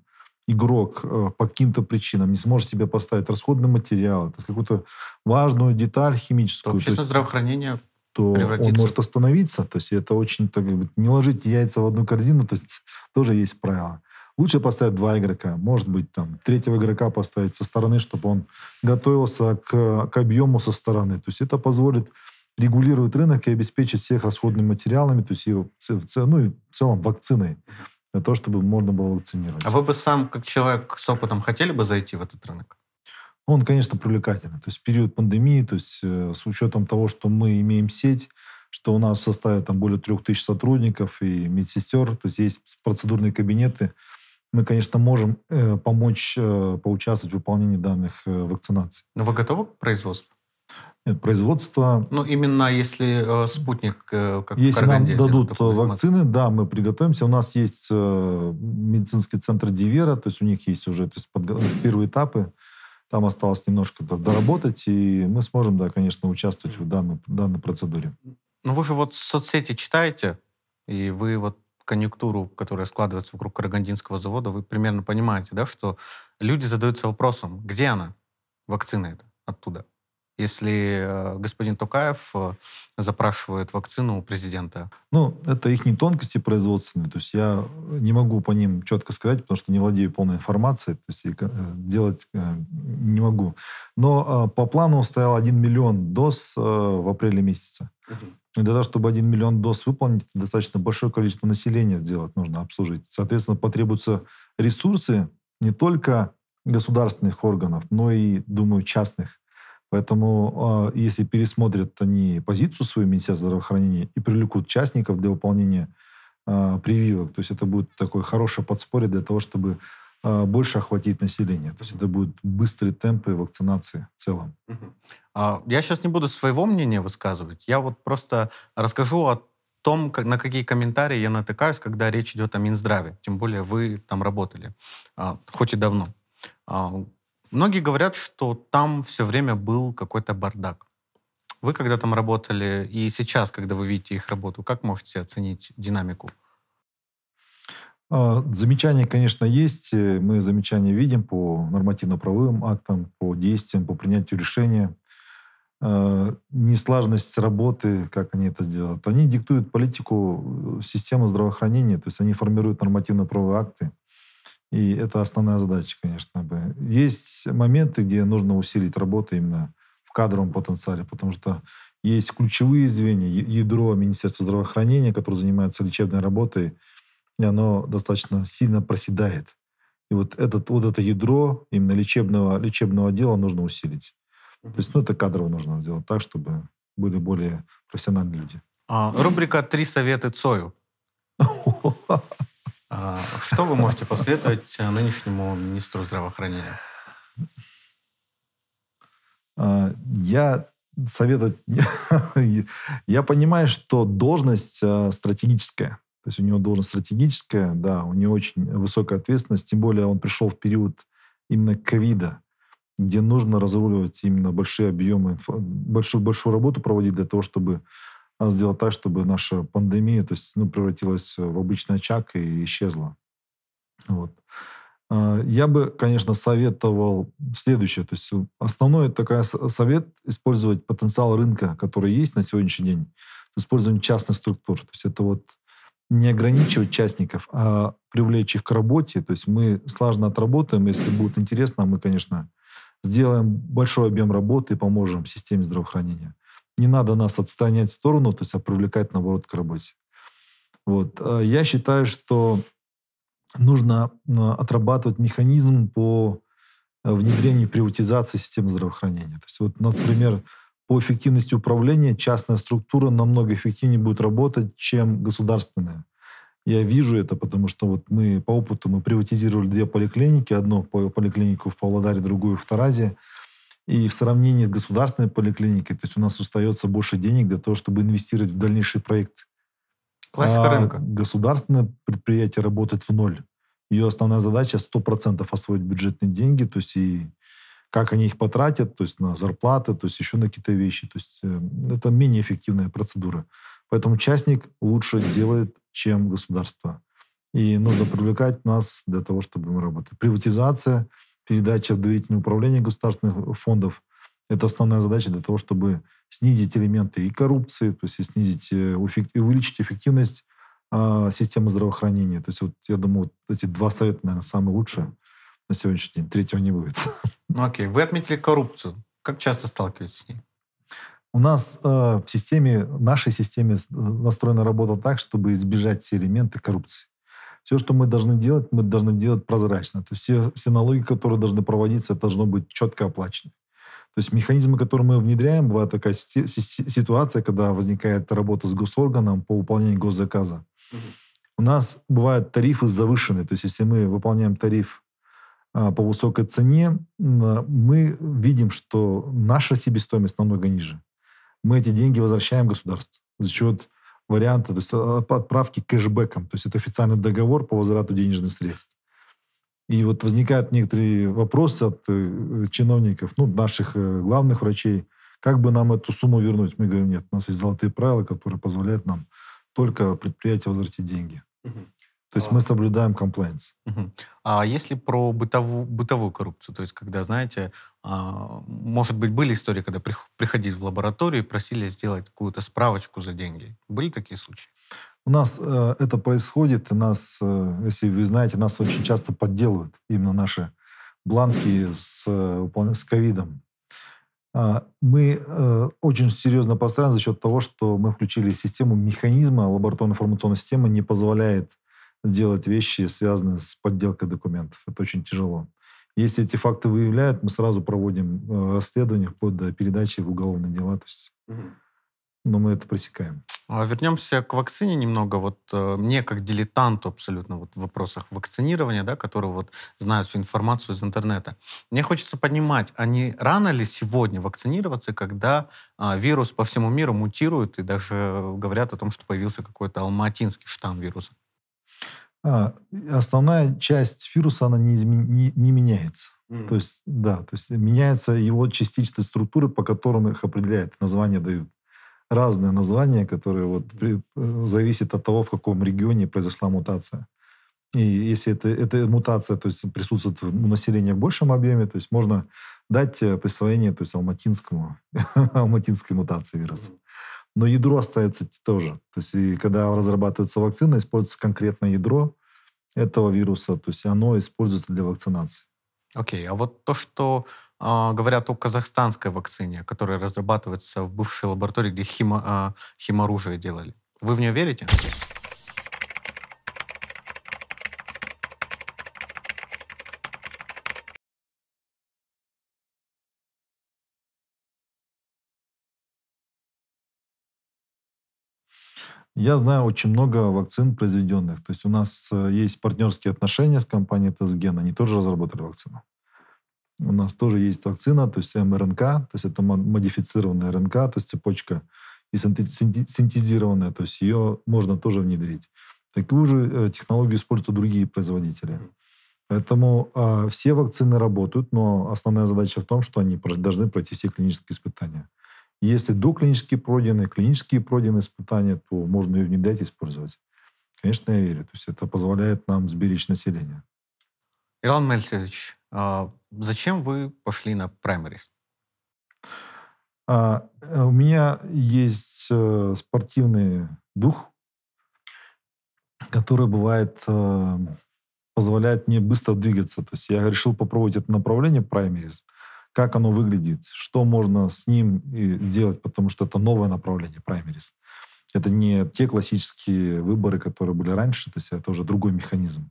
игрок э, по каким-то причинам не сможет себе поставить расходный материал, какую-то важную деталь химическую, то общественное есть, здравоохранение то он может остановиться. То есть это очень так, не ложить яйца в одну корзину, то есть тоже есть правило. Лучше поставить два игрока, может быть, там, третьего игрока поставить со стороны, чтобы он готовился к, к объему со стороны. То есть это позволит регулирует рынок и обеспечит всех расходными материалами, то есть и в, ну, и в целом вакциной, для того, чтобы можно было вакцинировать. А вы бы сам, как человек с опытом, хотели бы зайти в этот рынок? Он, конечно, привлекательный. То есть период пандемии, то есть э, с учетом того, что мы имеем сеть, что у нас в составе там более трех тысяч сотрудников и медсестер, то есть есть процедурные кабинеты, мы, конечно, можем э, помочь э, поучаствовать в выполнении данных э, вакцинаций. Но вы готовы к производству? Нет, производство... Ну, именно если э, спутник, э, как Если нам дадут такой вакцины, да, мы приготовимся. У нас есть э, медицинский центр Дивера, то есть у них есть уже то есть подго- первые этапы. Там осталось немножко да, доработать, и мы сможем, да, конечно, участвовать в данной, данной процедуре. Ну, вы же вот соцсети читаете, и вы вот конъюнктуру, которая складывается вокруг Карагандинского завода, вы примерно понимаете, да, что люди задаются вопросом, где она, вакцина это, оттуда? Если э, господин Токаев э, запрашивает вакцину у президента. Ну, это их не тонкости производственные, то есть я не могу по ним четко сказать, потому что не владею полной информацией, то есть э, делать не могу. Но по плану стоял 1 миллион доз в апреле месяце. И для того, чтобы 1 миллион доз выполнить, достаточно большое количество населения сделать нужно, обслужить. Соответственно, потребуются ресурсы не только государственных органов, но и, думаю, частных. Поэтому, э, если пересмотрят они позицию свою Министерства здравоохранения и привлекут частников для выполнения э, прививок, то есть это будет такое хорошее подспорье для того, чтобы э, больше охватить население. То есть это будут быстрые темпы вакцинации в целом. А, Я сейчас не буду своего мнения высказывать. Я вот просто расскажу о том, как- на какие комментарии я натыкаюсь, когда речь идет о Минздраве. Тем более вы там работали, а, хоть и давно. Многие говорят, что там все время был какой-то бардак. Вы когда там работали, и сейчас, когда вы видите их работу, как можете оценить динамику? А, Замечания, конечно, есть. Э, Мы замечания видим по нормативно-правовым актам, по действиям, по принятию решения. А, Неслаженность работы, как они это делают. Они диктуют политику э, системы здравоохранения, то есть они формируют нормативно-правовые акты. И это основная задача, конечно. бы. Есть моменты, где нужно усилить работу именно в кадровом потенциале, потому что есть ключевые звенья, ядро Министерства здравоохранения, которое занимается лечебной работой, и оно достаточно сильно проседает. И вот, этот, вот это ядро именно лечебного, лечебного дела нужно усилить. То есть, ну, это кадрово нужно сделать так, чтобы были более профессиональные люди. А, Рубрика «Три совета Цою». А, Что вы можете посоветовать э, нынешнему министру здравоохранения? А, Я советовать... Я понимаю, что должность а, стратегическая. То есть у него должность стратегическая, да, у него очень высокая ответственность, тем более он пришел в период именно ковида, где нужно разруливать именно большие объемы, большую, большую работу проводить для того, чтобы а, сделать так, чтобы наша пандемия то есть, ну, превратилась в обычный очаг и исчезла. Вот. А, Я бы, конечно, советовал следующее. То есть основной такой совет — использовать потенциал рынка, который есть на сегодняшний день, с использованием частных структур. То есть это вот не ограничивать частников, а привлечь их к работе. То есть мы слаженно отработаем. Если будет интересно, мы, конечно, сделаем большой объем работы и поможем системе здравоохранения. Не надо нас отстранять в сторону, то есть а привлекать, наоборот, к работе. Вот. А Я считаю, что нужно а, отрабатывать механизм по э, внедрению приватизации системы здравоохранения. То есть, вот, например, по эффективности управления частная структура намного эффективнее будет работать, чем государственная. Я вижу это, потому что вот мы по опыту мы приватизировали две поликлиники, одну по- поликлинику в Павлодаре, другую в Таразе. И в сравнении с государственной поликлиникой, то есть у нас остается больше денег для того, чтобы инвестировать в дальнейший проект. Классика А рынка. Государственное предприятие работает в ноль. Ее основная задача 100% освоить бюджетные деньги, то есть и как они их потратят, то есть на зарплаты, то есть еще на какие-то вещи. То есть э, это менее эффективная процедура. Поэтому частник лучше делает, чем государство. И нужно привлекать нас для того, чтобы мы работали. Приватизация, передача в доверительное управление государственных фондов – это основная задача для того, чтобы снизить элементы и коррупции, то есть и снизить, э, и увеличить эффективность а, системы здравоохранения. То есть вот я думаю, вот эти два совета, наверное, самые лучшие на сегодняшний день. Третьего не будет. Ну окей, вы отметили коррупцию. Как часто сталкиваетесь с ней? У нас э, в системе, в нашей системе с- настроена работа так, чтобы избежать все элементы коррупции. Все, что мы должны делать, мы должны делать прозрачно. То есть все, все налоги, которые должны проводиться, должно быть четко оплачено. То есть механизмы, которые мы внедряем, бывает такая ситуация, когда возникает работа с госорганом по выполнению госзаказа. Угу. У нас бывают тарифы завышенные. То есть если мы выполняем тариф а, по высокой цене, мы видим, что наша себестоимость намного ниже. Мы эти деньги возвращаем государству за счет варианта, то есть а, отправки кэшбэком. То есть это официальный договор по возврату денежных средств. И вот возникают некоторые вопросы от э, чиновников, ну, наших э, главных врачей, как бы нам эту сумму вернуть? Мы говорим, нет, у нас есть золотые правила, которые позволяют нам только предприятию возвратить деньги. Угу. То есть а... мы соблюдаем комплайнс. Угу. А если про бытовую, бытовую коррупцию, то есть когда, знаете, а, может быть, были истории, когда приходили в лабораторию и просили сделать какую-то справочку за деньги? Были такие случаи? У нас э, это происходит, и нас, э, если вы знаете, нас очень часто подделывают именно наши бланки с, э, с ковидом. Э, мы э, очень серьезно построены за счет того, что мы включили систему механизма, лабораторная информационная система не позволяет делать вещи, связанные с подделкой документов. Это очень тяжело. Если эти факты выявляют, мы сразу проводим э, расследование вплоть до передачи в уголовные дела. То есть, угу. Но мы это пресекаем. А вернемся к вакцине немного. Вот э, мне, как дилетанту абсолютно вот в вопросах вакцинирования, да, который вот знают всю информацию из интернета, мне хочется понимать, а не рано ли сегодня вакцинироваться, когда а, вирус по всему миру мутирует и даже говорят о том, что появился какой-то алматинский штамм вируса? А, основная часть вируса, она не, изме... не, не меняется. Mm. То есть, да, то есть меняются его частичные структуры, по которым их определяют, названия дают разные названия, которые вот при, э, зависят от того, в каком регионе произошла мутация. И если это, эта мутация то есть, присутствует у населения в большем объеме, то есть можно дать э, присвоение то есть, алматинскому, алматинской мутации вируса. Но ядро остается тоже. То есть и когда разрабатывается вакцина, используется конкретное ядро этого вируса, то есть оно используется для вакцинации. Окей, okay. а вот то, что а, говорят о казахстанской вакцине, которая разрабатывается в бывшей лаборатории, где химо, а, химоружие делали. Вы в нее верите? Я знаю очень много вакцин произведенных. То есть у нас э, есть партнерские отношения с компанией Тесген. Они тоже разработали вакцину. У нас тоже есть вакцина, то есть МРНК, то есть это модифицированная РНК, то есть цепочка и синтезированная, то есть ее можно тоже внедрить. Такую же э, технологию используют другие производители. Поэтому э, все вакцины работают, но основная задача в том, что они должны пройти все клинические испытания. Если доклинические пройдены, клинические пройдены испытания, то можно ее внедрять и использовать. Конечно, я верю. То есть это позволяет нам сберечь население. Иван Мельцевич, а зачем вы пошли на праймерис? А, э, у меня есть э, спортивный дух, который бывает э, позволяет мне быстро двигаться. То есть я решил попробовать это направление праймерис, как оно выглядит, что можно с ним сделать, потому что это новое направление праймерис. Это не те классические выборы, которые были раньше, то есть это уже другой механизм.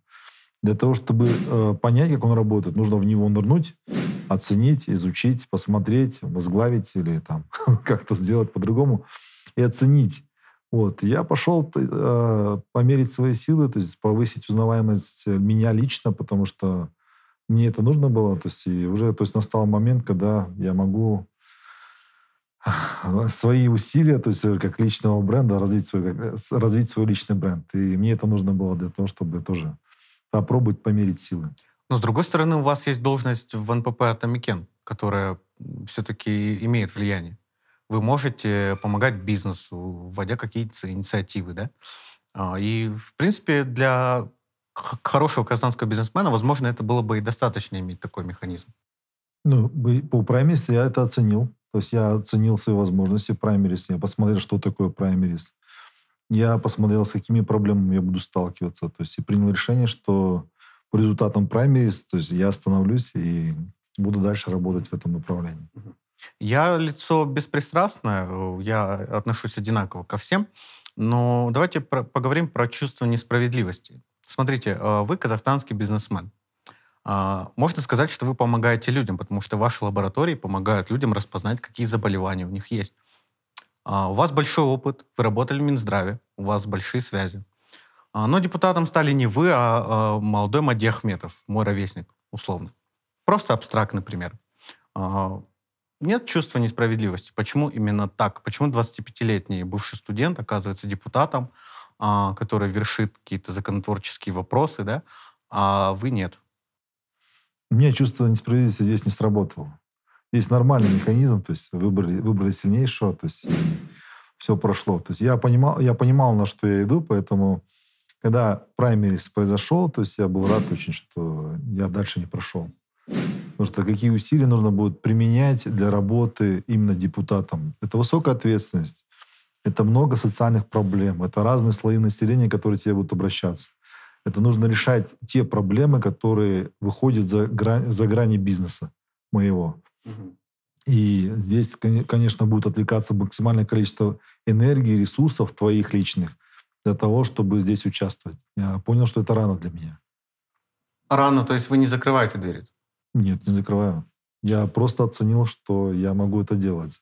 Для того, чтобы э, понять, как он работает, нужно в него нырнуть, оценить, изучить, посмотреть, возглавить или там как-то сделать по-другому и оценить. Вот. Я пошел э, померить свои силы, то есть повысить узнаваемость меня лично, потому что мне это нужно было. То есть и уже то есть настал момент, когда я могу свои усилия, то есть как личного бренда, развить свой, как, развить свой личный бренд. И мне это нужно было для того, чтобы тоже попробовать померить силы. Но, с другой стороны, у вас есть должность в НПП «Атамекен», которая все-таки имеет влияние. Вы можете помогать бизнесу, вводя какие-то инициативы, да? А, и, в принципе, для хорошего казанского бизнесмена, возможно, это было бы и достаточно иметь такой механизм. Ну, по праймерис я это оценил. То есть я оценил свои возможности праймерис. Я посмотрел, что такое праймерис я посмотрел, с какими проблемами я буду сталкиваться. То есть и принял решение, что по результатам праймерис, то есть я остановлюсь и буду дальше работать в этом направлении. Я лицо беспристрастное, я отношусь одинаково ко всем, но давайте про, поговорим про чувство несправедливости. Смотрите, э, вы казахстанский бизнесмен. А, можно сказать, что вы помогаете людям, потому что ваши лаборатории помогают людям распознать, какие заболевания у них есть. А, у вас большой опыт, вы работали в Минздраве, у вас большие связи. А, но депутатом стали не вы, а молодой Мади Ахметов, мой ровесник, условно. Просто абстрактный пример. Нет чувства несправедливости. Почему именно так? Почему 25-летний бывший студент оказывается депутатом, который вершит какие-то законотворческие вопросы, да, а вы нет? У меня чувство несправедливости здесь не сработало. Здесь нормальный механизм, то есть выбрали, выбрали сильнейшего, то есть все прошло. То есть я понимал, я понимал, на что я иду, поэтому когда праймерис произошел, то есть я был рад очень, что я дальше не прошел. Потому что какие усилия нужно будет применять для работы именно депутатом. Это высокая ответственность, это много социальных проблем, это разные слои населения, которые тебе будут обращаться. Это нужно решать те проблемы, которые выходят за, грань, за грани бизнеса моего. И здесь, конечно, будет отвлекаться максимальное количество энергии, ресурсов твоих личных для того, чтобы здесь участвовать. Я понял, что это рано для меня. Рано, то есть вы не закрываете двери? Нет, не закрываю. Я просто оценил, что я могу это делать.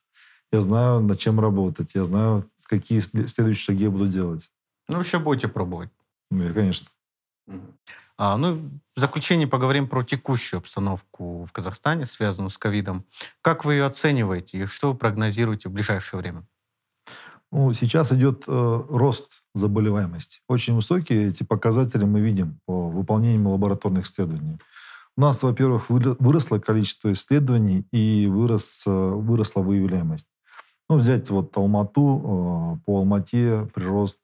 Я знаю, над чем работать. Я знаю, какие следующие шаги я буду делать. Ну, еще будете пробовать. Ну, я, конечно. А, ну, в заключение поговорим про текущую обстановку в Казахстане, связанную с ковидом. Как вы ее оцениваете и что вы прогнозируете в ближайшее время? Ну, сейчас идет э, рост заболеваемости. Очень высокие эти показатели мы видим по выполнению лабораторных исследований. У нас, во-первых, выросло количество исследований и вырос, э, выросла выявляемость. Ну, взять вот Алмату, э, по Алмате прирост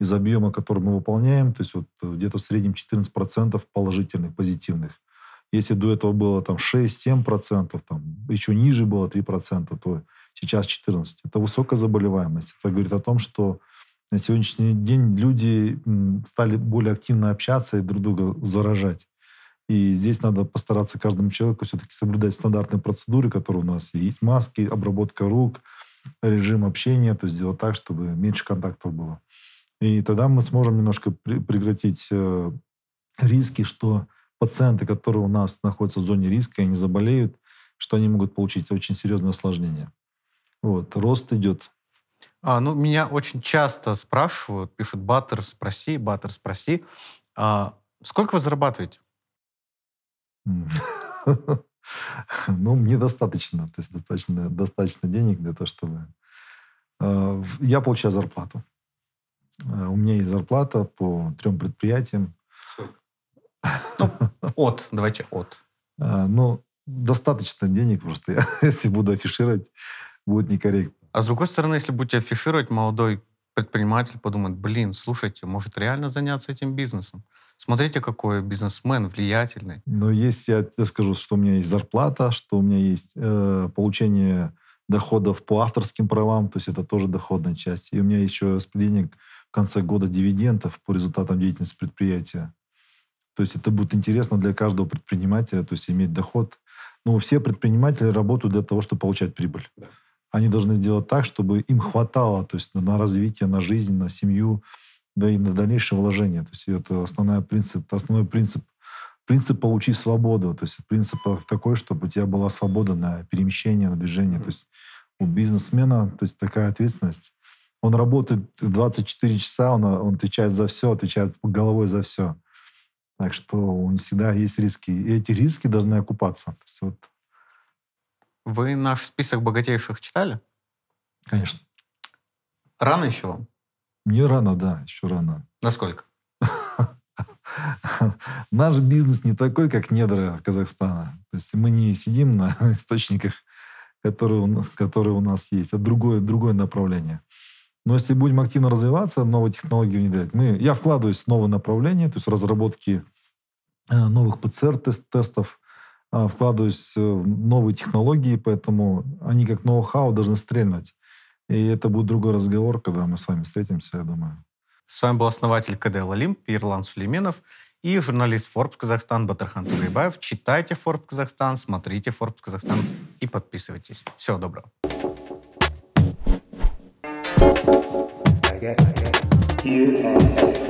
из объема, который мы выполняем, то есть вот э, где-то в среднем 14% положительных, позитивных. Если до этого было там 6-7%, там еще ниже было 3%, то сейчас 14%. Это высокая заболеваемость. Это говорит о том, что на сегодняшний день люди стали более активно общаться и друг друга заражать. И здесь надо постараться каждому человеку все-таки соблюдать стандартные процедуры, которые у нас есть. Маски, обработка рук, режим общения, то есть сделать так, чтобы меньше контактов было. И тогда мы сможем немножко прекратить э, риски, что пациенты, которые у нас находятся в зоне риска и не заболеют, что они могут получить очень серьезное осложнение. Вот, рост идет. А, ну, меня очень часто спрашивают, пишут, Баттер, спроси, Баттер, спроси. А, сколько вы зарабатываете? Ну, мне достаточно. То есть достаточно, достаточно денег для того, чтобы... Э, я получаю зарплату. Э, у меня есть зарплата по трем предприятиям. Ну, от, давайте от. А, ну, достаточно денег просто. Я, если буду афишировать, будет некорректно. А с другой стороны, если будете афишировать, молодой предприниматель подумает, блин, слушайте, может реально заняться этим бизнесом? Смотрите, какой бизнесмен влиятельный. Но если я скажу, что у меня есть зарплата, что у меня есть э, получение доходов по авторским правам, то есть это тоже доходная часть. И у меня еще распределение в конце года дивидендов по результатам деятельности предприятия. То есть это будет интересно для каждого предпринимателя, то есть иметь доход. Но все предприниматели работают для того, чтобы получать прибыль. Да. Они должны делать так, чтобы им хватало то есть на развитие, на жизнь, на семью, да и на дальнейшее вложение. То есть это основной принцип, основной принцип принцип получить свободу. То есть принцип такой, чтобы у тебя была свобода на перемещение, на движение. Mm-hmm. То есть у бизнесмена то есть такая ответственность. Он работает 24 часа, он, он отвечает за все, отвечает головой за все. Так что у него всегда есть риски. И эти риски должны окупаться. То есть вот. Вы наш список богатейших читали? Конечно. Рано еще вам? Мне рано, да, еще рано. Насколько? Наш бизнес не такой, как недра Казахстана. То есть мы не сидим на источниках, которые, которые у нас есть, а другое, другое направление. Но если будем активно развиваться, новые технологии внедрять, мы, я вкладываюсь в новые направления, то есть разработки э, новых ПЦР-тестов, э, вкладываюсь в новые технологии, поэтому они как ноу-хау должны стрельнуть. И это будет другой разговор, когда мы с вами встретимся, я думаю. С вами был основатель КДЛ Олимп Ирлан Сулейменов и журналист Forbes Казахстан Батархан Тугайбаев. Читайте Forbes Казахстан, смотрите Forbes Казахстан и подписывайтесь. Всего доброго. You are